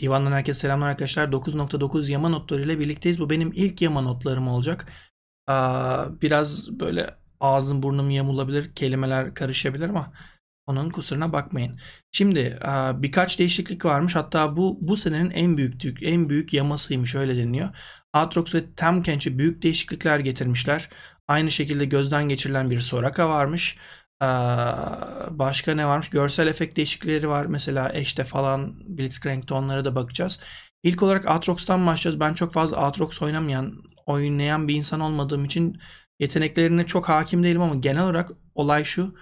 Divandan herkese selamlar arkadaşlar. 9.9 yama notları ile birlikteyiz. Bu benim ilk yama notlarım olacak. Biraz böyle ağzım burnum yamulabilir, kelimeler karışabilir ama onun kusuruna bakmayın. Şimdi birkaç değişiklik varmış. Hatta bu bu senenin en büyük en büyük yamasıymış öyle deniliyor. Aatrox ve Tamkench'e büyük değişiklikler getirmişler. Aynı şekilde gözden geçirilen bir Soraka varmış. Başka ne varmış? Görsel efekt değişiklikleri var. Mesela eşte falan Blitzcrank'te onlara da bakacağız. İlk olarak Aatrox'tan başlayacağız. Ben çok fazla Aatrox oynamayan, oynayan bir insan olmadığım için yeteneklerine çok hakim değilim ama genel olarak olay şu.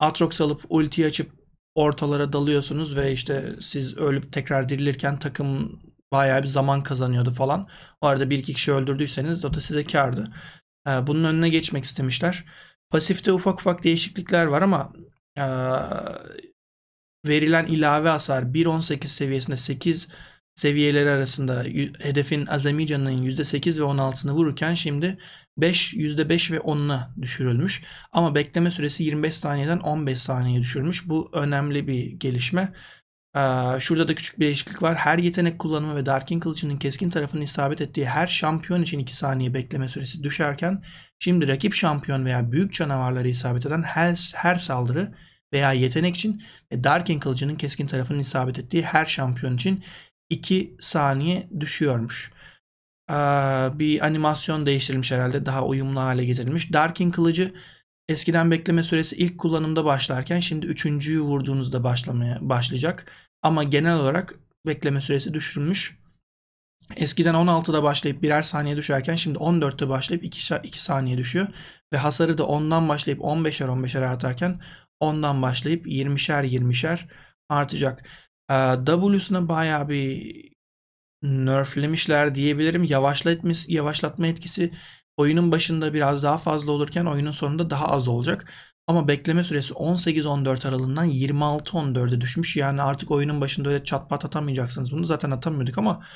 Aatrox alıp ulti açıp ortalara dalıyorsunuz ve işte siz ölüp tekrar dirilirken takım bayağı bir zaman kazanıyordu falan. O arada bir iki kişi öldürdüyseniz o da size kardı. Bunun önüne geçmek istemişler. Pasifte ufak ufak değişiklikler var ama e, verilen ilave hasar 1.18 seviyesinde 8 seviyeleri arasında hedefin azami canının %8 ve 16'sını vururken şimdi 5, %5 ve 10'una düşürülmüş. Ama bekleme süresi 25 saniyeden 15 saniyeye düşürülmüş. Bu önemli bir gelişme. Şurada da küçük bir değişiklik var. Her yetenek kullanımı ve Darkin kılıcının keskin tarafının isabet ettiği her şampiyon için 2 saniye bekleme süresi düşerken şimdi rakip şampiyon veya büyük canavarları isabet eden her, her saldırı veya yetenek için ve Darkin kılıcının keskin tarafının isabet ettiği her şampiyon için 2 saniye düşüyormuş. Bir animasyon değiştirilmiş herhalde. Daha uyumlu hale getirilmiş. Darkin kılıcı eskiden bekleme süresi ilk kullanımda başlarken şimdi üçüncüyü vurduğunuzda başlamaya başlayacak. Ama genel olarak bekleme süresi düşürülmüş. Eskiden 16'da başlayıp birer saniye düşerken şimdi 14'te başlayıp 2, 2 saniye düşüyor. Ve hasarı da 10'dan başlayıp 15'er 15'er artarken 10'dan başlayıp 20'şer 20'şer artacak. W'suna bayağı bir nerflemişler diyebilirim. Yavaşlatma, yavaşlatma etkisi oyunun başında biraz daha fazla olurken oyunun sonunda daha az olacak. Ama bekleme süresi 18-14 aralığından 26-14'e düşmüş. Yani artık oyunun başında öyle çat pat atamayacaksınız bunu. Zaten atamıyorduk ama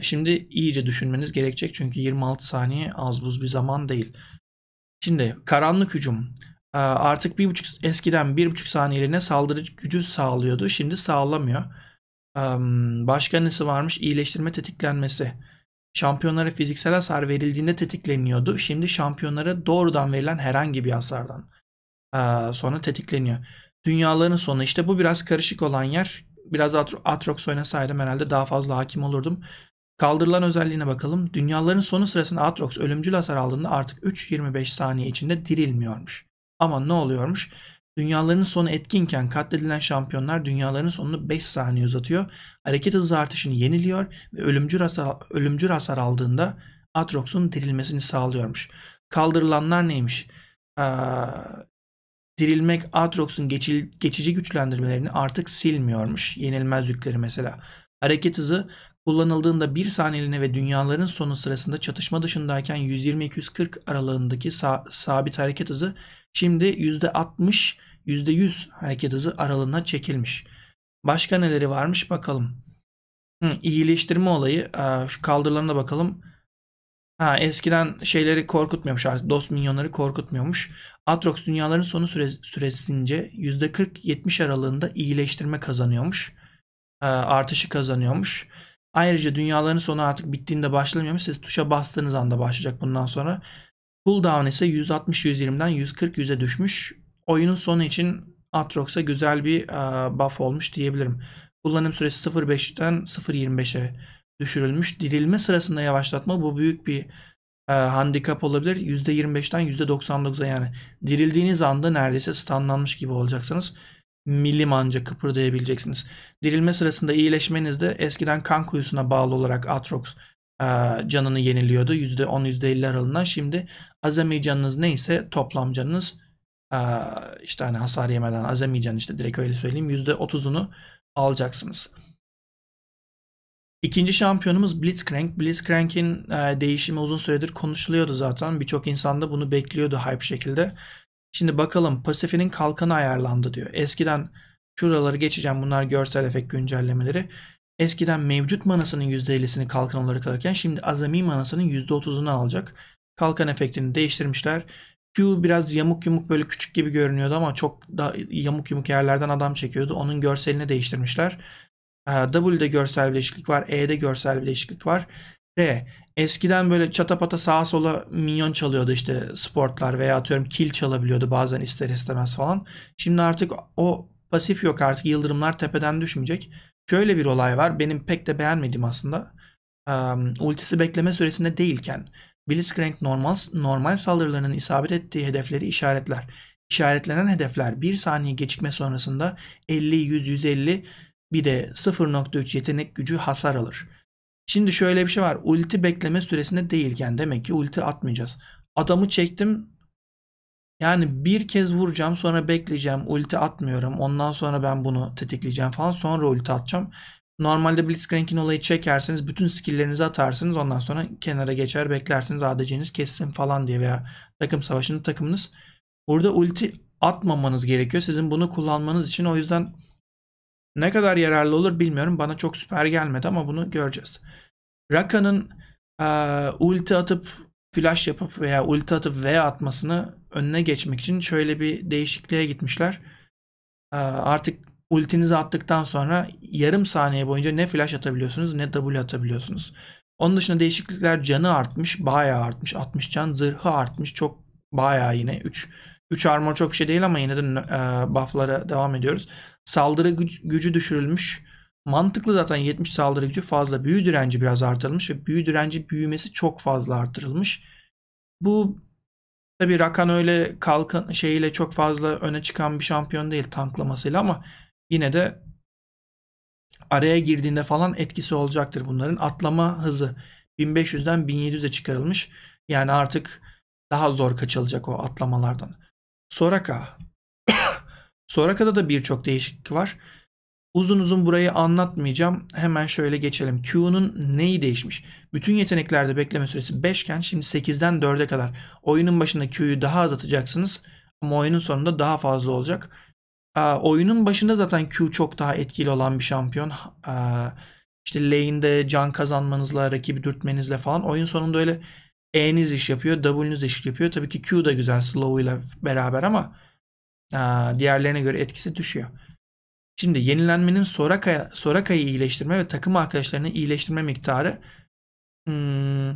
şimdi iyice düşünmeniz gerekecek. Çünkü 26 saniye az buz bir zaman değil. Şimdi karanlık hücum. Artık bir buçuk, eskiden bir buçuk saniyeliğine saldırı gücü sağlıyordu. Şimdi sağlamıyor. Başka nesi varmış? İyileştirme tetiklenmesi. Şampiyonlara fiziksel hasar verildiğinde tetikleniyordu. Şimdi şampiyonlara doğrudan verilen herhangi bir hasardan sonra tetikleniyor. Dünyaların sonu işte bu biraz karışık olan yer. Biraz Atrox oynasaydım herhalde daha fazla hakim olurdum. Kaldırılan özelliğine bakalım. Dünyaların sonu sırasında Atrox ölümcül hasar aldığında artık 3-25 saniye içinde dirilmiyormuş. Ama ne oluyormuş? Dünyaların sonu etkinken katledilen şampiyonlar dünyaların sonunu 5 saniye uzatıyor. Hareket hızı artışını yeniliyor ve ölümcül hasar, ölümcül hasar aldığında Atrox'un dirilmesini sağlıyormuş. Kaldırılanlar neymiş? Ee, dirilmek Aatrox'un geçici güçlendirmelerini artık silmiyormuş. Yenilmez yükleri mesela. Hareket hızı kullanıldığında bir saniyeliğine ve dünyaların sonu sırasında çatışma dışındayken 120-240 aralığındaki sa- sabit hareket hızı şimdi %60 %100 hareket hızı aralığına çekilmiş. Başka neleri varmış bakalım. Hı, iyileştirme olayı. Şu kaldırılarına bakalım. Ha, eskiden şeyleri korkutmuyormuş artık. Dost minyonları korkutmuyormuş. Atrox dünyaların sonu süre, süresince %40-70 aralığında iyileştirme kazanıyormuş. E, artışı kazanıyormuş. Ayrıca dünyaların sonu artık bittiğinde başlamıyormuş. Siz tuşa bastığınız anda başlayacak bundan sonra. Cooldown ise 160-120'den 140-100'e düşmüş. Oyunun sonu için Atrox'a güzel bir e, buff olmuş diyebilirim. Kullanım süresi 0.5'ten 0.25'e düşürülmüş. Dirilme sırasında yavaşlatma bu büyük bir e, handikap olabilir. %25'ten %99'a yani dirildiğiniz anda neredeyse stunlanmış gibi olacaksınız. Milim anca kıpırdayabileceksiniz. Dirilme sırasında iyileşmenizde eskiden kan kuyusuna bağlı olarak Atrox e, canını yeniliyordu. %10 %50 aralığından. Şimdi azami canınız neyse toplam canınız işte hani hasar yemeden can işte direkt öyle söyleyeyim %30'unu alacaksınız. İkinci şampiyonumuz Blitzcrank. Blitzcrank'in e, değişimi uzun süredir konuşuluyordu zaten. Birçok insan da bunu bekliyordu hype şekilde. Şimdi bakalım pasifinin kalkanı ayarlandı diyor. Eskiden şuraları geçeceğim bunlar görsel efekt güncellemeleri. Eskiden mevcut manasının %50'sini kalkan olarak alırken şimdi azami manasının %30'unu alacak. Kalkan efektini değiştirmişler. Q biraz yamuk yumuk böyle küçük gibi görünüyordu ama çok da yamuk yumuk yerlerden adam çekiyordu. Onun görselini değiştirmişler. W'de görsel bir değişiklik var. E'de görsel bir değişiklik var. R. Eskiden böyle çatapata sağa sola minyon çalıyordu işte sportlar veya atıyorum kill çalabiliyordu bazen ister istemez falan. Şimdi artık o pasif yok artık yıldırımlar tepeden düşmeyecek. Şöyle bir olay var benim pek de beğenmediğim aslında. Um, ultisi bekleme süresinde değilken Blitzcrank normal, normal saldırılarının isabet ettiği hedefleri işaretler. İşaretlenen hedefler 1 saniye gecikme sonrasında 50, 100, 150 bir de 0.3 yetenek gücü hasar alır. Şimdi şöyle bir şey var. Ulti bekleme süresinde değilken demek ki ulti atmayacağız. Adamı çektim. Yani bir kez vuracağım sonra bekleyeceğim. Ulti atmıyorum. Ondan sonra ben bunu tetikleyeceğim falan. Sonra ulti atacağım. Normalde Blitzcrank'in olayı çekerseniz bütün skilllerinizi atarsınız. Ondan sonra kenara geçer beklersiniz. ADC'niz kessin falan diye veya takım savaşında takımınız. Burada ulti atmamanız gerekiyor. Sizin bunu kullanmanız için. O yüzden ne kadar yararlı olur bilmiyorum. Bana çok süper gelmedi ama bunu göreceğiz. Raka'nın e, ulti atıp flash yapıp veya ulti atıp V atmasını önüne geçmek için şöyle bir değişikliğe gitmişler. E, artık ultinizi attıktan sonra yarım saniye boyunca ne flash atabiliyorsunuz ne W atabiliyorsunuz. Onun dışında değişiklikler canı artmış. Bayağı artmış. 60 can. Zırhı artmış. Çok bayağı yine. 3 3 armor çok bir şey değil ama yine de e, buff'lara devam ediyoruz. Saldırı gücü düşürülmüş. Mantıklı zaten 70 saldırı gücü fazla. Büyü direnci biraz artırılmış ve büyü direnci büyümesi çok fazla artırılmış. Bu tabi Rakan öyle kalkan şeyiyle çok fazla öne çıkan bir şampiyon değil tanklamasıyla ama yine de araya girdiğinde falan etkisi olacaktır bunların. Atlama hızı 1500'den 1700'e çıkarılmış. Yani artık daha zor kaçılacak o atlamalardan. Soraka. Soraka'da da birçok değişiklik var. Uzun uzun burayı anlatmayacağım. Hemen şöyle geçelim. Q'nun neyi değişmiş? Bütün yeteneklerde bekleme süresi 5 iken şimdi 8'den 4'e kadar. Oyunun başında Q'yu daha az atacaksınız. Ama oyunun sonunda daha fazla olacak. Aa, oyunun başında zaten Q çok daha etkili olan bir şampiyon. Aa, işte lane'de can kazanmanızla, rakibi dürtmenizle falan. Oyun sonunda öyle E'niz iş yapıyor, W'niz iş yapıyor. Tabii ki Q da güzel slow ile beraber ama aa, diğerlerine göre etkisi düşüyor. Şimdi yenilenmenin Soraka'yı Soraka iyileştirme ve takım arkadaşlarını iyileştirme miktarı hmm,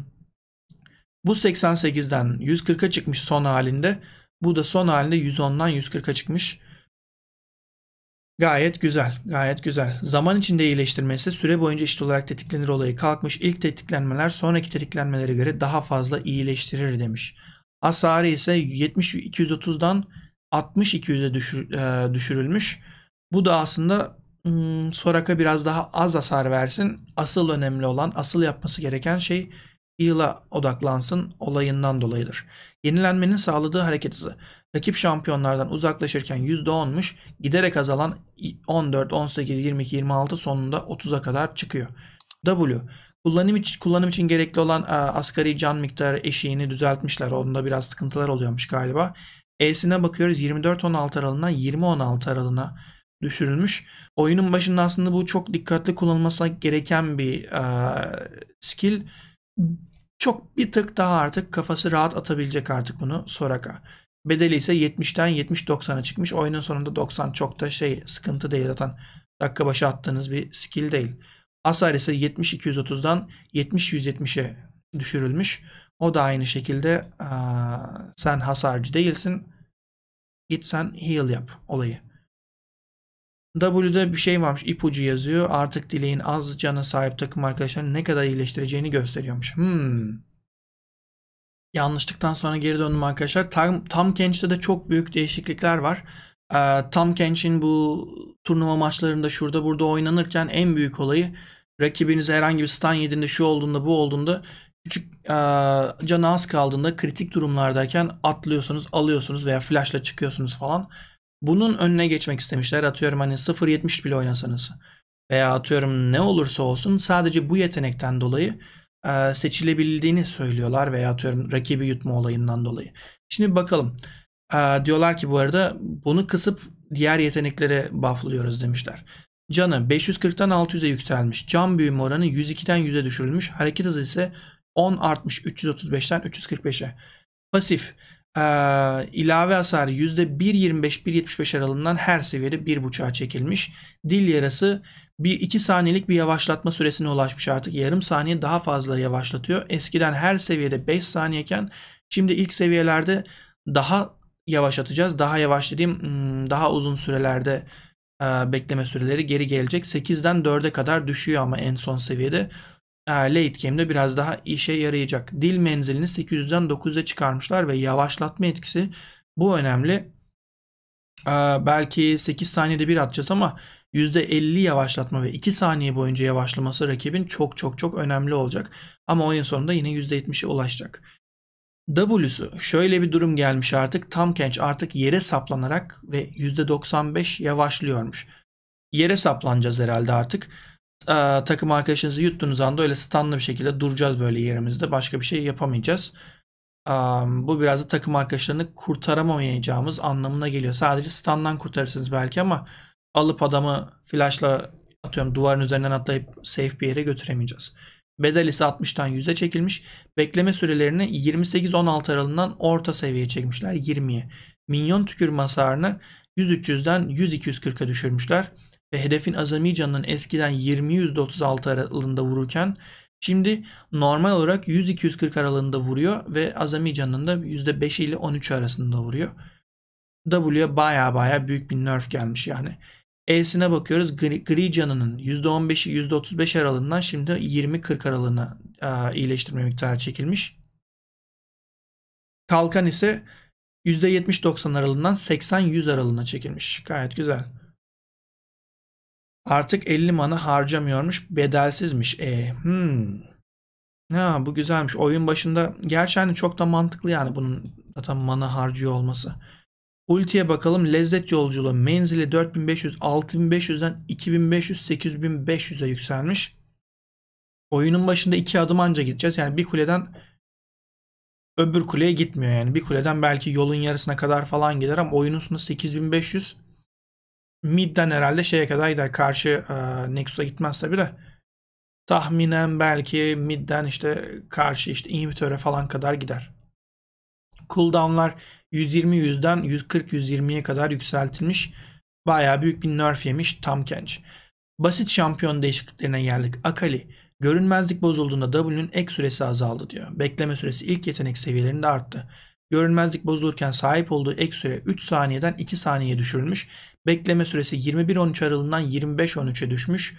bu 88'den 140'a çıkmış son halinde. Bu da son halinde 110'dan 140'a çıkmış. Gayet güzel, gayet güzel. Zaman içinde iyileştirmesi süre boyunca eşit olarak tetiklenir olayı kalkmış. İlk tetiklenmeler sonraki tetiklenmelere göre daha fazla iyileştirir demiş. Hasarı ise 70-230'dan 60-200'e düşür, e, düşürülmüş. Bu da aslında hmm, Soraka biraz daha az hasar versin. Asıl önemli olan, asıl yapması gereken şey heal'a odaklansın olayından dolayıdır. Yenilenmenin sağladığı hareket hızı. Rakip şampiyonlardan uzaklaşırken %10'muş, giderek azalan 14, 18, 22, 26 sonunda 30'a kadar çıkıyor. W. Kullanım için, kullanım için gerekli olan a, asgari can miktarı eşiğini düzeltmişler. Onda biraz sıkıntılar oluyormuş galiba. E'sine bakıyoruz 24-16 aralığına 20-16 aralığına düşürülmüş. Oyunun başında aslında bu çok dikkatli kullanılması gereken bir a, skill. Çok bir tık daha artık kafası rahat atabilecek artık bunu Soraka. Bedeli ise 70'ten 70-90'a çıkmış. Oyunun sonunda 90 çok da şey sıkıntı değil zaten. Dakika başı attığınız bir skill değil. Hasar ise 70-230'dan 70-170'e düşürülmüş. O da aynı şekilde aa, sen hasarcı değilsin. Git sen heal yap olayı. W'de bir şey varmış ipucu yazıyor. Artık dileğin az cana sahip takım arkadaşlarını ne kadar iyileştireceğini gösteriyormuş. Hmm. Yanlışlıktan sonra geri döndüm arkadaşlar. Tam, tam Kench'te de çok büyük değişiklikler var. Ee, tam Kench'in bu turnuva maçlarında şurada burada oynanırken en büyük olayı rakibiniz herhangi bir stun yediğinde şu olduğunda bu olduğunda küçük e, canı az kaldığında kritik durumlardayken atlıyorsunuz alıyorsunuz veya flashla çıkıyorsunuz falan. Bunun önüne geçmek istemişler. Atıyorum hani 0.70 bile oynasanız veya atıyorum ne olursa olsun sadece bu yetenekten dolayı seçilebildiğini söylüyorlar veya atıyorum rakibi yutma olayından dolayı. Şimdi bakalım. Diyorlar ki bu arada bunu kısıp diğer yeteneklere bufflıyoruz demişler. Canı 540'tan 600'e yükselmiş. Can büyüme oranı 102'den 100'e düşürülmüş. Hareket hızı ise 10 artmış 335'ten 345'e. Pasif Ee, ilave hasar %1.25-1.75 aralığından her seviyede 1.5'a çekilmiş. Dil yarası bir 2 saniyelik bir yavaşlatma süresine ulaşmış artık. Yarım saniye daha fazla yavaşlatıyor. Eskiden her seviyede 5 saniyeken şimdi ilk seviyelerde daha yavaşlatacağız. Daha yavaş dediğim hmm, daha uzun sürelerde e, bekleme süreleri geri gelecek. 8'den 4'e kadar düşüyor ama en son seviyede. E, late game'de biraz daha işe yarayacak. Dil menzilini 800'den 9'a çıkarmışlar ve yavaşlatma etkisi bu önemli. E, belki 8 saniyede bir atacağız ama %50 yavaşlatma ve 2 saniye boyunca yavaşlaması rakibin çok çok çok önemli olacak. Ama oyun sonunda yine %70'e ulaşacak. W'su şöyle bir durum gelmiş artık. Tam Kench artık yere saplanarak ve %95 yavaşlıyormuş. Yere saplanacağız herhalde artık. Ee, takım arkadaşınızı yuttuğunuz anda öyle standlı bir şekilde duracağız böyle yerimizde. Başka bir şey yapamayacağız. Ee, bu biraz da takım arkadaşlarını kurtaramayacağımız anlamına geliyor. Sadece standdan kurtarırsınız belki ama alıp adamı flashla atıyorum duvarın üzerinden atlayıp safe bir yere götüremeyeceğiz. Bedel ise 60'tan 100'e çekilmiş. Bekleme sürelerini 28-16 aralığından orta seviyeye çekmişler 20'ye. Minyon tükürme hasarını 100-300'den 100-240'a düşürmüşler. Ve hedefin azami canının eskiden 20-%36 aralığında vururken şimdi normal olarak 100-240 aralığında vuruyor ve azami canının da %5 ile 13 arasında vuruyor. W'ye baya baya büyük bir nerf gelmiş yani. E'sine bakıyoruz. Gri, gri canının %15'i %35 aralığından şimdi 20-40 aralığına e, iyileştirme miktarı çekilmiş. Kalkan ise %70-90 aralığından 80-100 aralığına çekilmiş. Gayet güzel. Artık 50 mana harcamıyormuş. Bedelsizmiş. E, hmm. Ha, bu güzelmiş. Oyun başında gerçi hani çok da mantıklı yani bunun zaten mana harcıyor olması. Ultiye bakalım. Lezzet yolculuğu menzili 4500 6500'den 2500 8500'e yükselmiş. Oyunun başında iki adım anca gideceğiz. Yani bir kuleden öbür kuleye gitmiyor yani. Bir kuleden belki yolun yarısına kadar falan gider ama oyunun sonu 8500 midden herhalde şeye kadar gider. Karşı e, Nexus'a gitmez tabi de. Tahminen belki midden işte karşı işte inhibitöre falan kadar gider. Cooldown'lar 120 yüzden 140-120'ye kadar yükseltilmiş. Baya büyük bir nerf yemiş tam Kench. Basit şampiyon değişikliklerine geldik. Akali. Görünmezlik bozulduğunda W'nün ek süresi azaldı diyor. Bekleme süresi ilk yetenek seviyelerinde arttı. Görünmezlik bozulurken sahip olduğu ek süre 3 saniyeden 2 saniyeye düşürülmüş. Bekleme süresi 21-13 aralığından 25-13'e düşmüş.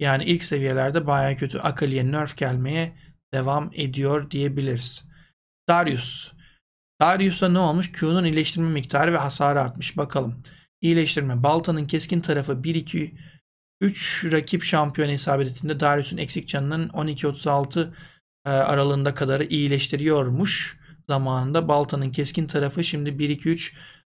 Yani ilk seviyelerde baya kötü Akali'ye nerf gelmeye devam ediyor diyebiliriz. Darius. Darius'a ne olmuş? Q'nun iyileştirme miktarı ve hasarı artmış. Bakalım. İyileştirme. Baltanın keskin tarafı 1-2 3 rakip şampiyon isabetinde Darius'un eksik canının 12-36 e, aralığında kadarı iyileştiriyormuş. Zamanında Baltanın keskin tarafı şimdi 1-2-3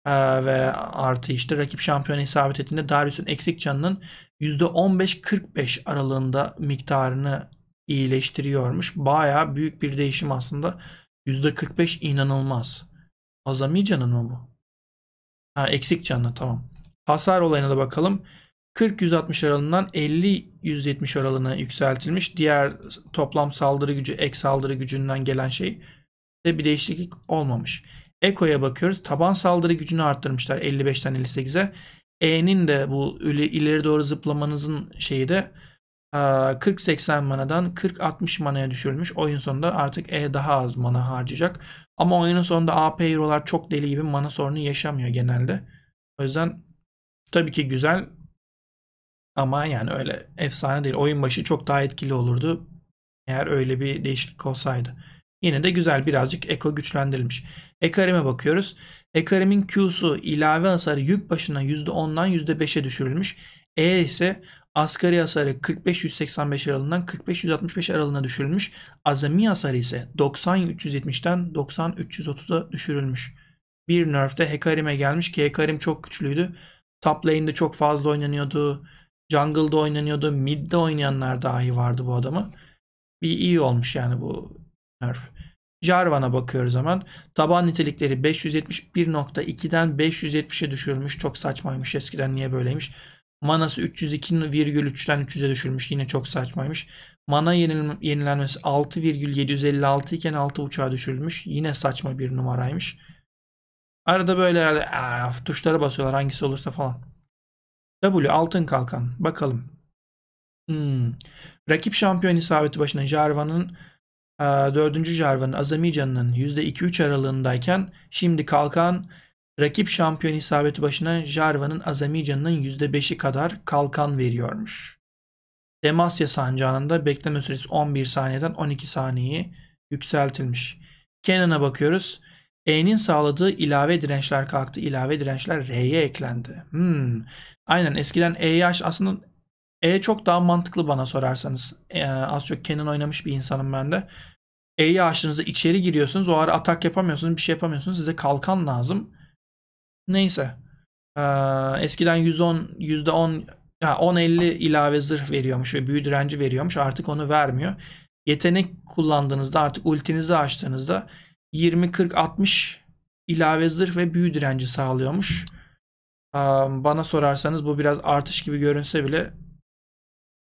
e, ve artı işte rakip şampiyon isabetinde Darius'un eksik canının %15-45 aralığında miktarını iyileştiriyormuş. Baya büyük bir değişim aslında. %45 inanılmaz. Azami canı mı bu? Ha eksik canı tamam. Hasar olayına da bakalım. 40-160 aralığından 50-170 aralığına yükseltilmiş. Diğer toplam saldırı gücü, ek saldırı gücünden gelen şey de bir değişiklik olmamış. Eko'ya bakıyoruz. Taban saldırı gücünü arttırmışlar 55'ten 58'e. E'nin de bu ileri doğru zıplamanızın şeyi de 40-80 manadan 40-60 manaya düşürülmüş. Oyun sonunda artık E daha az mana harcayacak. Ama oyunun sonunda AP hero'lar çok deli gibi mana sorunu yaşamıyor genelde. O yüzden tabii ki güzel ama yani öyle efsane değil. Oyun başı çok daha etkili olurdu. Eğer öyle bir değişiklik olsaydı. Yine de güzel birazcık Eko güçlendirilmiş. Ekarim'e bakıyoruz. Ekarim'in Q'su ilave hasarı yük başına %10'dan %5'e düşürülmüş. E ise Asgari hasarı 45-185 aralığından 45-165 aralığına düşürülmüş. Azami hasarı ise 90-370'ten 90-330'a düşürülmüş. Bir nerf'te Hekarim'e gelmiş ki Hekarim çok güçlüydü. Top lane'de çok fazla oynanıyordu. Jungle'da oynanıyordu. Mid'de oynayanlar dahi vardı bu adamı. Bir iyi olmuş yani bu nerf. Jarvan'a bakıyoruz hemen. Taban nitelikleri 571.2'den 570'e düşürülmüş. Çok saçmaymış eskiden niye böyleymiş. Manası 302,3'ten 300'e düşürmüş. Yine çok saçmaymış. Mana yenil yenilenmesi 6,756 iken 6 uçağa düşürülmüş. Yine saçma bir numaraymış. Arada böyle herhalde aa, tuşlara basıyorlar hangisi olursa falan. W altın kalkan. Bakalım. Hmm. Rakip şampiyon isabeti başına Jarvan'ın e, dördüncü Jarvan'ın Azami canının %2-3 aralığındayken şimdi kalkan rakip şampiyon isabeti başına Jarvan'ın Azami canının %5'i kadar kalkan veriyormuş. Demasya sancağının bekleme süresi 11 saniyeden 12 saniyeye yükseltilmiş. Cannon'a bakıyoruz. E'nin sağladığı ilave dirençler kalktı. İlave dirençler R'ye eklendi. Hmm. Aynen eskiden E'yi aç aslında E çok daha mantıklı bana sorarsanız. Ee, az çok Canon oynamış bir insanım ben de. E'yi açtığınızda içeri giriyorsunuz. O ara atak yapamıyorsunuz. Bir şey yapamıyorsunuz. Size kalkan lazım. Neyse. Eskiden 110 %10 ya 10-50 ilave zırh veriyormuş ve büyü direnci veriyormuş. Artık onu vermiyor. Yetenek kullandığınızda artık ultinizi açtığınızda 20 40 60 ilave zırh ve büyü direnci sağlıyormuş. Bana sorarsanız bu biraz artış gibi görünse bile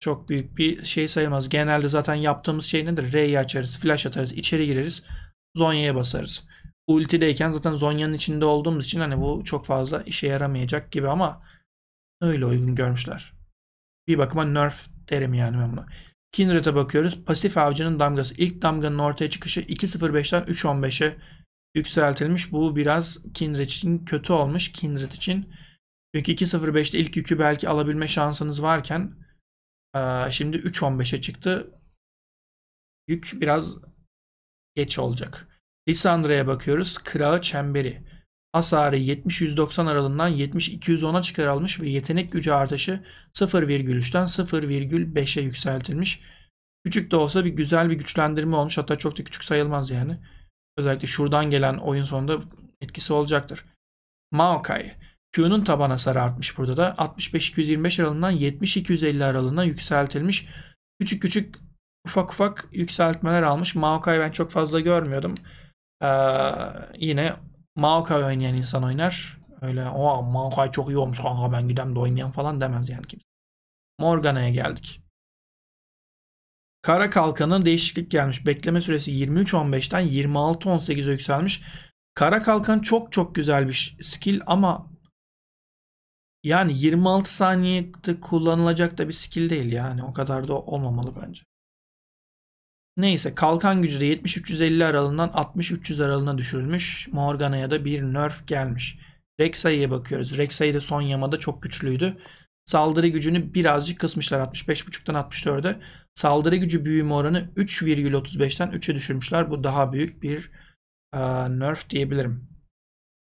çok büyük bir şey sayılmaz. Genelde zaten yaptığımız şey nedir? R'yi açarız, flash atarız, içeri gireriz, Zonya'ya basarız. Ultideyken zaten Zonya'nın içinde olduğumuz için hani bu çok fazla işe yaramayacak gibi ama öyle uygun görmüşler. Bir bakıma nerf derim yani ben buna. Kindred'e bakıyoruz. Pasif avcının damgası. İlk damganın ortaya çıkışı 2.05'ten 3.15'e yükseltilmiş. Bu biraz Kindred için kötü olmuş. Kindred için. Çünkü 2.05'te ilk yükü belki alabilme şansınız varken şimdi 3.15'e çıktı. Yük biraz geç olacak. Lisandra'ya bakıyoruz. Kırağı çemberi. Hasarı 70-190 aralığından 70-210'a çıkarılmış ve yetenek gücü artışı 0,3'ten 0,5'e yükseltilmiş. Küçük de olsa bir güzel bir güçlendirme olmuş. Hatta çok da küçük sayılmaz yani. Özellikle şuradan gelen oyun sonunda etkisi olacaktır. Maokai. Q'nun taban hasarı artmış burada da. 65-225 aralığından 70-250 aralığına yükseltilmiş. Küçük küçük ufak ufak yükseltmeler almış. Maokai ben çok fazla görmüyordum. Ee, yine Maokai oynayan insan oynar. Öyle o Maokai çok iyi olmuş kanka ben gidem de oynayan falan demez yani kimse. Morgana'ya geldik. Kara kalkanın değişiklik gelmiş. Bekleme süresi 23.15'ten 26.18'e yükselmiş. Kara kalkan çok çok güzel bir skill ama yani 26 saniyede kullanılacak da bir skill değil yani. O kadar da olmamalı bence. Neyse kalkan gücü de 70-350 aralığından 60-300 aralığına düşürülmüş. Morgana'ya da bir nerf gelmiş. Rek'Sai'ye bakıyoruz. Rek'Sai de son yamada çok güçlüydü. Saldırı gücünü birazcık kısmışlar 65.5'tan 64'e. Saldırı gücü büyüme oranı 3,35'ten 3'e düşürmüşler. Bu daha büyük bir uh, nerf diyebilirim.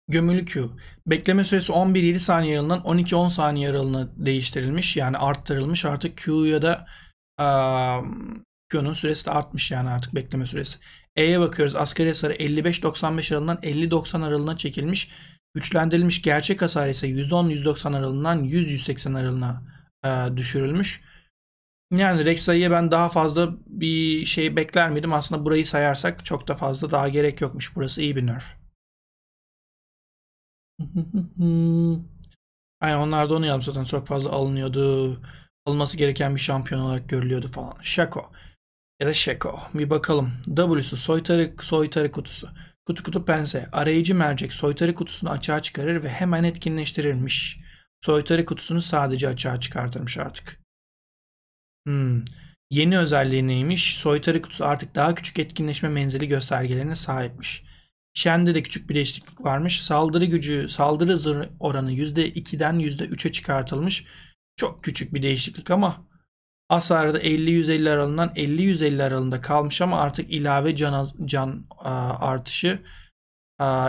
Gömülü Q. Bekleme süresi 11-7 saniye aralığından 12-10 saniye aralığına değiştirilmiş. Yani arttırılmış. Artık Q'ya da Q'nun süresi de artmış yani artık bekleme süresi. E'ye bakıyoruz. Asgari hasarı 55-95 aralığından 50-90 aralığına çekilmiş. Güçlendirilmiş gerçek hasar ise 110-190 aralığından 100-180 aralığına e, düşürülmüş. Yani Rek'Sai'ye ben daha fazla bir şey bekler miydim? Aslında burayı sayarsak çok da fazla daha gerek yokmuş. Burası iyi bir nerf. Aynen onlar da onu yaptı zaten çok fazla alınıyordu. Alınması gereken bir şampiyon olarak görülüyordu falan. Shaco ya da Sheko. Bir bakalım. W'su soytarı, soytarı kutusu. Kutu kutu pense. Arayıcı mercek soytarı kutusunu açığa çıkarır ve hemen etkinleştirirmiş. Soytarı kutusunu sadece açığa çıkartırmış artık. Hmm. Yeni özelliği neymiş? Soytarı kutusu artık daha küçük etkinleşme menzili göstergelerine sahipmiş. Shen'de de küçük bir değişiklik varmış. Saldırı gücü, saldırı oranı %2'den %3'e çıkartılmış. Çok küçük bir değişiklik ama Hasarı da 50-150 aralığından 50-150 aralığında kalmış ama artık ilave can, can artışı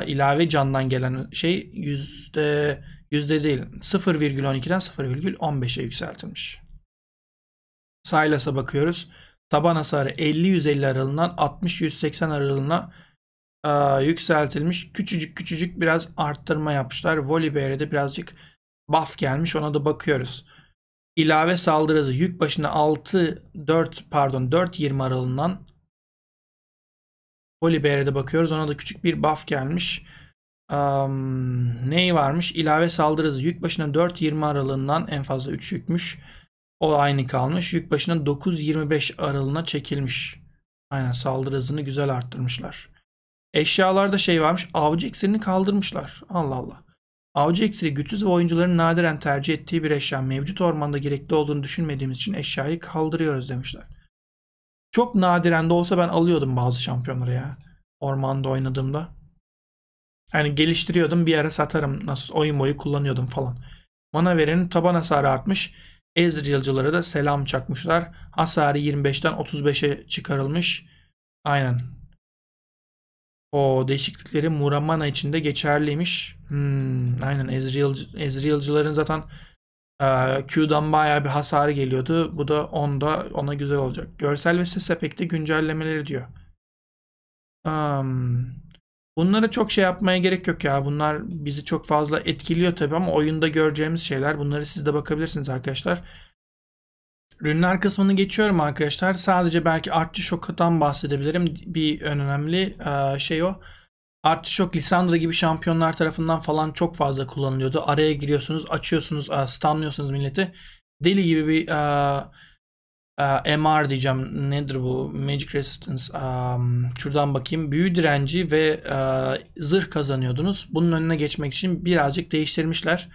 ilave candan gelen şey yüzde yüzde değil 0,12'den 0,15'e yükseltilmiş. Silas'a bakıyoruz. Taban hasarı 50-150 aralığından 60-180 aralığına yükseltilmiş. Küçücük küçücük biraz arttırma yapmışlar. Volibear'e de birazcık buff gelmiş. Ona da bakıyoruz ilave saldırı hızı yük başına 6 4 pardon 4 20 aralığından Volibear'e bakıyoruz. Ona da küçük bir buff gelmiş. Um, neyi varmış? İlave saldırı hızı yük başına 4 20 aralığından en fazla 3 yükmüş. O aynı kalmış. Yük başına 9 25 aralığına çekilmiş. Aynen saldırı hızını güzel arttırmışlar. Eşyalarda şey varmış. Avcı iksirini kaldırmışlar. Allah Allah. Avcı iksiri güçsüz ve oyuncuların nadiren tercih ettiği bir eşya. Mevcut ormanda gerekli olduğunu düşünmediğimiz için eşyayı kaldırıyoruz demişler. Çok nadiren de olsa ben alıyordum bazı şampiyonları ya. Ormanda oynadığımda. Yani geliştiriyordum bir ara satarım. Nasıl oyun boyu kullanıyordum falan. Mana verenin taban hasarı artmış. Ezreal'cılara da selam çakmışlar. Hasarı 25'ten 35'e çıkarılmış. Aynen. O değişiklikleri Muramana için de geçerliymiş. Hmm, aynen Ezreal, Ezreal'cıların zaten e, Q'dan bayağı bir hasarı geliyordu. Bu da onda ona güzel olacak. Görsel ve ses efekti güncellemeleri diyor. Um, bunlara çok şey yapmaya gerek yok ya. Bunlar bizi çok fazla etkiliyor tabi ama oyunda göreceğimiz şeyler. Bunları siz de bakabilirsiniz arkadaşlar. Ürünler kısmını geçiyorum arkadaşlar. Sadece belki artçı şoktan bahsedebilirim. Bir önemli e, şey o. Artçı şok Lisandra gibi şampiyonlar tarafından falan çok fazla kullanılıyordu. Araya giriyorsunuz, açıyorsunuz, e, stunlıyorsunuz milleti. Deli gibi bir e, MR diyeceğim. Nedir bu? Magic Resistance. Şuradan bakayım. Büyü direnci ve zırh kazanıyordunuz. Bunun önüne geçmek için birazcık değiştirmişler.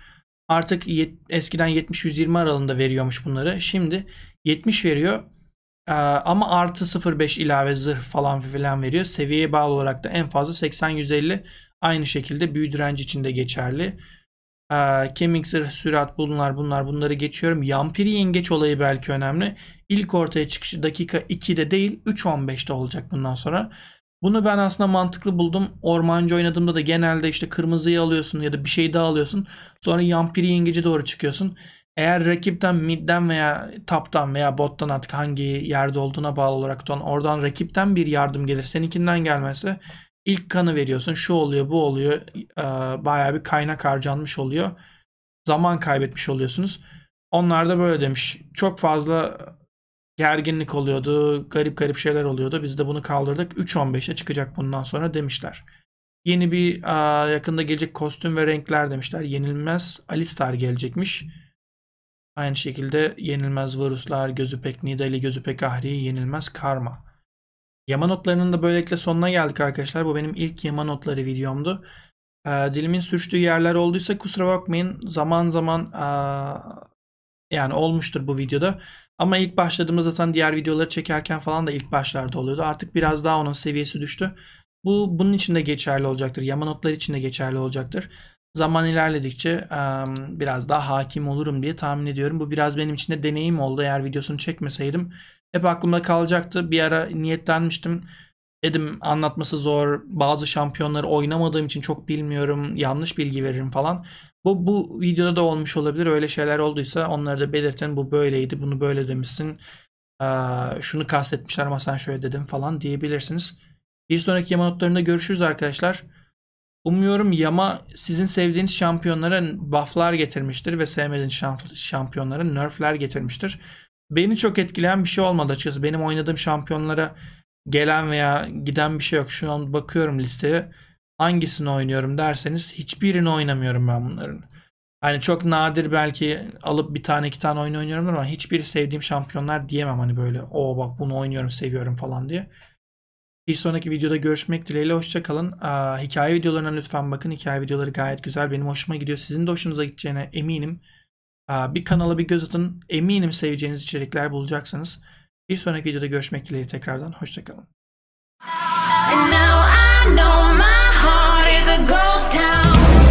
Artık yet, eskiden 70-120 aralığında veriyormuş bunları. Şimdi 70 veriyor. Ee, ama artı 0.5 ilave zırh falan filan veriyor. Seviyeye bağlı olarak da en fazla 80-150 aynı şekilde büyü direnci için de geçerli. Ee, kemik zırh, sürat bunlar bunlar bunları geçiyorum. Yampiri yengeç olayı belki önemli. İlk ortaya çıkışı dakika 2'de değil 3.15'te olacak bundan sonra. Bunu ben aslında mantıklı buldum. Ormancı oynadığımda da genelde işte kırmızıyı alıyorsun ya da bir şey daha alıyorsun. Sonra yampiri yengeci doğru çıkıyorsun. Eğer rakipten midden veya taptan veya bottan artık hangi yerde olduğuna bağlı olarak oradan rakipten bir yardım gelir. Seninkinden gelmezse ilk kanı veriyorsun. Şu oluyor bu oluyor. Bayağı bir kaynak harcanmış oluyor. Zaman kaybetmiş oluyorsunuz. Onlar da böyle demiş. Çok fazla gerginlik oluyordu. Garip garip şeyler oluyordu. Biz de bunu kaldırdık. 3.15'e çıkacak bundan sonra demişler. Yeni bir a, yakında gelecek kostüm ve renkler demişler. Yenilmez Alistar gelecekmiş. Aynı şekilde yenilmez Varuslar, Gözü Pek Nidali, Gözü Pek Ahri, yenilmez Karma. Yama notlarının da böylelikle sonuna geldik arkadaşlar. Bu benim ilk yama notları videomdu. E, dilimin sürçtüğü yerler olduysa kusura bakmayın. Zaman zaman e, yani olmuştur bu videoda. Ama ilk başladığımda zaten diğer videoları çekerken falan da ilk başlarda oluyordu. Artık biraz daha onun seviyesi düştü. Bu bunun için de geçerli olacaktır. Yama notlar için de geçerli olacaktır. Zaman ilerledikçe biraz daha hakim olurum diye tahmin ediyorum. Bu biraz benim için de deneyim oldu. Eğer videosunu çekmeseydim hep aklımda kalacaktı. Bir ara niyetlenmiştim. Dedim anlatması zor. Bazı şampiyonları oynamadığım için çok bilmiyorum. Yanlış bilgi veririm falan. Bu, bu videoda da olmuş olabilir. Öyle şeyler olduysa onları da belirtin. Bu böyleydi. Bunu böyle demişsin. Ee, şunu kastetmişler ama sen şöyle dedim falan diyebilirsiniz. Bir sonraki yama notlarında görüşürüz arkadaşlar. Umuyorum Yama sizin sevdiğiniz şampiyonlara bufflar getirmiştir ve sevmediğiniz şampiyonlara nerfler getirmiştir. Beni çok etkileyen bir şey olmadı açıkçası. Benim oynadığım şampiyonlara gelen veya giden bir şey yok. Şu an bakıyorum listeye hangisini oynuyorum derseniz hiçbirini oynamıyorum ben bunların. Hani çok nadir belki alıp bir tane iki tane oyun oynuyorum ama hiçbiri sevdiğim şampiyonlar diyemem hani böyle o bak bunu oynuyorum seviyorum falan diye. Bir sonraki videoda görüşmek dileğiyle hoşçakalın. Hikaye videolarına lütfen bakın. Hikaye videoları gayet güzel. Benim hoşuma gidiyor. Sizin de hoşunuza gideceğine eminim. Bir kanala bir göz atın. Eminim seveceğiniz içerikler bulacaksınız. Bir sonraki videoda görüşmek dileğiyle tekrardan. Hoşçakalın. And now I know my heart is a ghost town